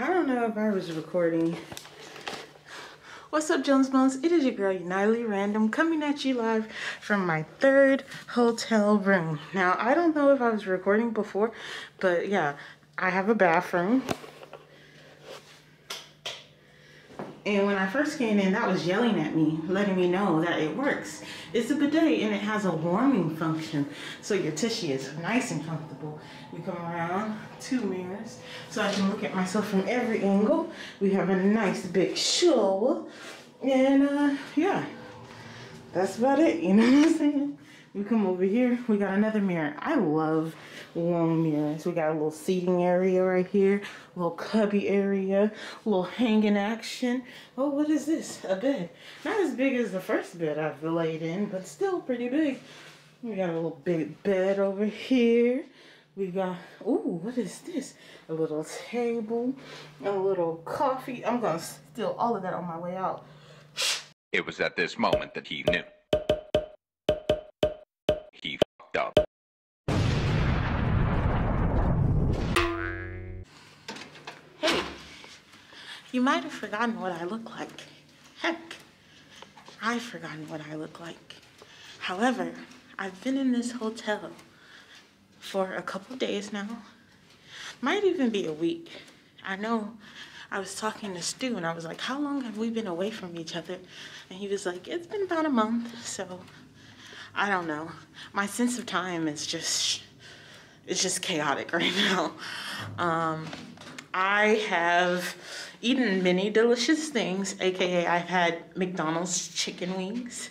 I don't know if I was recording. What's up, Jones Bones? It is your girl, Unitedly Random, coming at you live from my third hotel room. Now, I don't know if I was recording before, but yeah, I have a bathroom. And when I first came in, that was yelling at me, letting me know that it works. It's a bidet and it has a warming function. So your tushy is nice and comfortable. We come around, two mirrors, so I can look at myself from every angle. We have a nice big shower. And uh, yeah, that's about it, you know what I'm saying? We come over here, we got another mirror. I love long mirrors. We got a little seating area right here, a little cubby area, a little hanging action. Oh, what is this? A bed. Not as big as the first bed I've laid in, but still pretty big. We got a little big bed over here. We got, ooh, what is this? A little table, a little coffee. I'm gonna steal all of that on my way out. It was at this moment that he knew. You might have forgotten what I look like. Heck, I've forgotten what I look like. However, I've been in this hotel for a couple days now. Might even be a week. I know I was talking to Stu and I was like, how long have we been away from each other? And he was like, it's been about a month. So I don't know. My sense of time is just, it's just chaotic right now. Um, I have eaten many delicious things, aka I've had McDonald's chicken wings,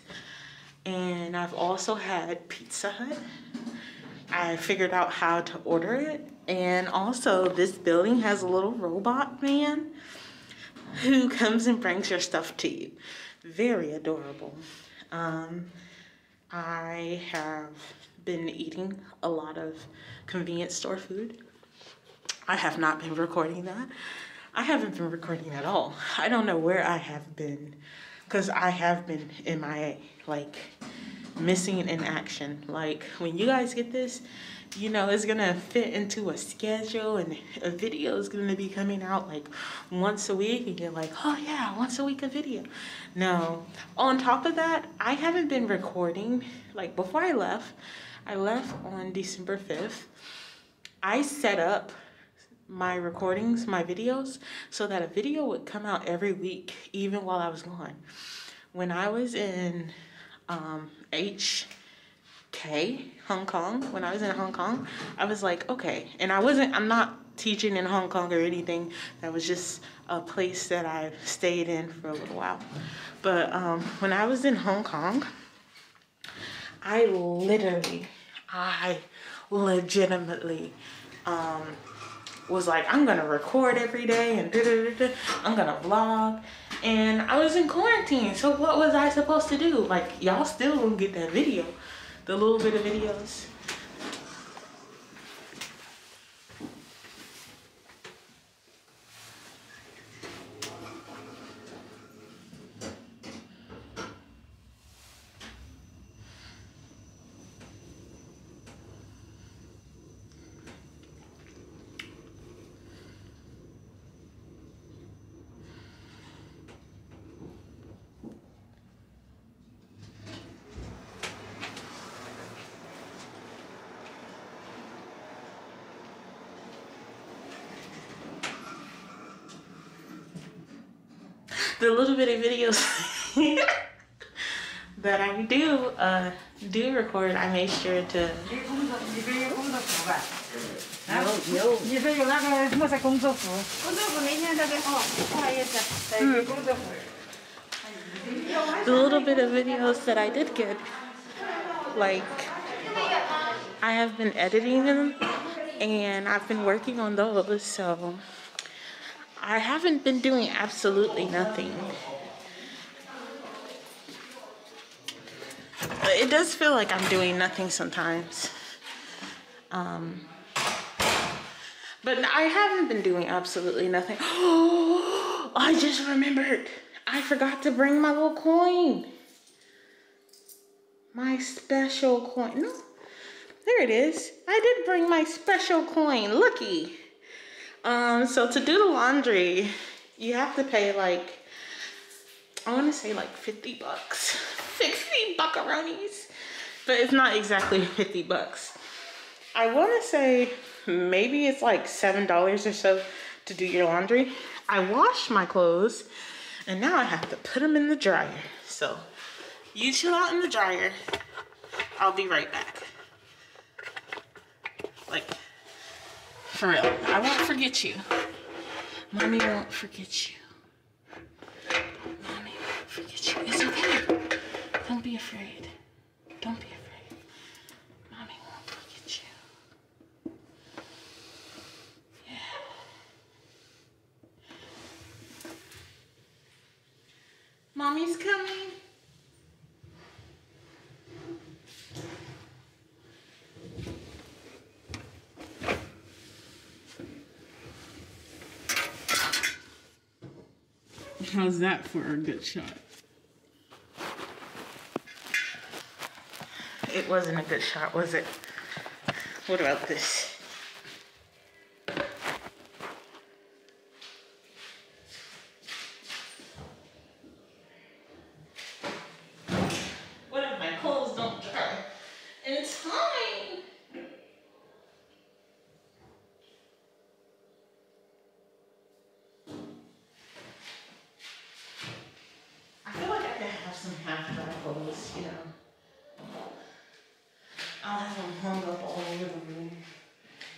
and I've also had Pizza Hut. I figured out how to order it, and also this building has a little robot man who comes and brings your stuff to you. Very adorable. Um, I have been eating a lot of convenience store food. I have not been recording that. I haven't been recording at all. I don't know where I have been because I have been MIA, like missing in action. Like when you guys get this, you know, it's gonna fit into a schedule and a video is gonna be coming out like once a week and you're like, oh yeah, once a week a video. No, on top of that, I haven't been recording. Like before I left, I left on December 5th. I set up my recordings, my videos, so that a video would come out every week, even while I was gone. When I was in um, HK, Hong Kong, when I was in Hong Kong, I was like, okay. And I wasn't, I'm not teaching in Hong Kong or anything. That was just a place that I stayed in for a little while. But um, when I was in Hong Kong, I literally, I legitimately um, was like, I'm gonna record every day and da da da. I'm gonna vlog. And I was in quarantine, so what was I supposed to do? Like, y'all still don't get that video, the little bit of videos. the little bit of videos that I do uh, do record, I made sure to. 你这有工作服吧？有有。你这有那个什么是工作服？工作服明天这边哦，不好意思，嗯，工作服。 the little bit of videos that I did get, like I have been editing them and I've been working on those, so I haven't been doing absolutely nothing. But it does feel like I'm doing nothing sometimes. Um, but I haven't been doing absolutely nothing. Oh, I just remembered. I forgot to bring my little coin. My special coin. No, there it is. I did bring my special coin. Looky. Um, so to do the laundry, you have to pay like, I want to say like 50 bucks, 50 buckaroonies, but it's not exactly 50 bucks. I want to say maybe it's like $7 or so to do your laundry. I wash my clothes and now I have to put them in the dryer. So you chill out in the dryer. I'll be right back. Like, for real. I won't forget you. Mommy won't forget you. Mommy won't forget you. It's okay. Don't be afraid. Don't be afraid. Mommy won't forget you. Yeah. Mommy's coming. How's that for a good shot? It wasn't a good shot, was it? What about this? What if my clothes don't dry in time? I feel like I could have some half clothes, you know. I'll have them hung up all over the room.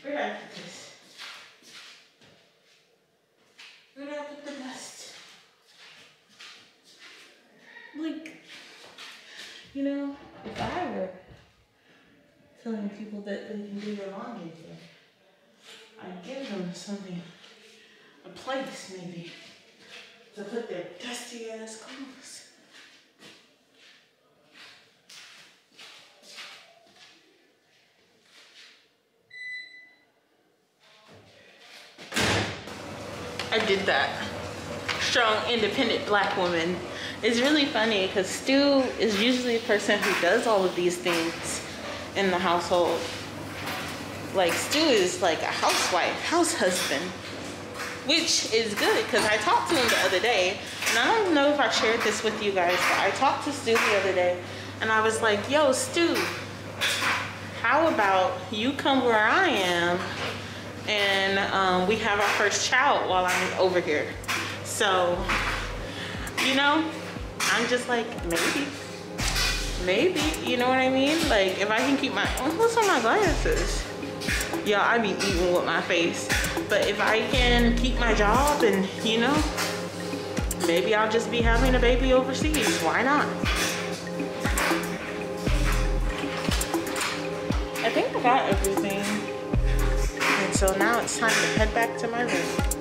Where did I put this? Where did I put the dust? Like, you know, if I were telling people that they can do their laundry here, I'd give them something, a place maybe, to put their dusty ass clothes. I did that. Strong, independent black woman. It's really funny because Stu is usually the person who does all of these things in the household. Like Stu is like a housewife, house husband, which is good because I talked to him the other day, and I don't know if I shared this with you guys, but I talked to Stu the other day, and I was like, "Yo, Stu, how about you come where I am and um, we have our first child while I'm over here. So, you know, I'm just like, maybe, maybe, you know what I mean? Like, if I can keep my, what's on my glasses? Yeah, I be eating with my face. But if I can keep my job and, you know, maybe I'll just be having a baby overseas. Why not? I think I got everything. So now it's time to head back to my room.